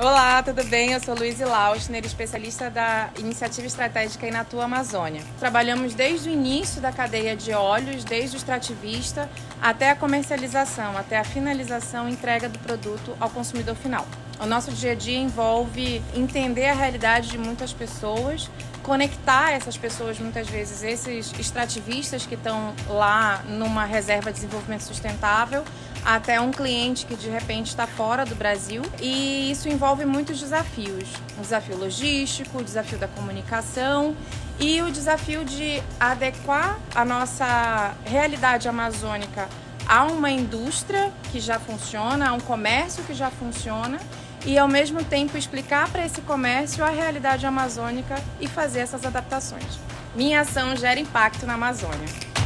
Olá, tudo bem? Eu sou Luiz Lausner, especialista da Iniciativa Estratégica Inatua Amazônia. Trabalhamos desde o início da cadeia de óleos, desde o extrativista até a comercialização, até a finalização e entrega do produto ao consumidor final. O nosso dia a dia envolve entender a realidade de muitas pessoas, conectar essas pessoas, muitas vezes, esses extrativistas que estão lá numa reserva de desenvolvimento sustentável, até um cliente que de repente está fora do Brasil. E isso envolve muitos desafios: o desafio logístico, o desafio da comunicação e o desafio de adequar a nossa realidade amazônica a uma indústria que já funciona, a um comércio que já funciona e ao mesmo tempo explicar para esse comércio a realidade amazônica e fazer essas adaptações. Minha ação gera impacto na Amazônia.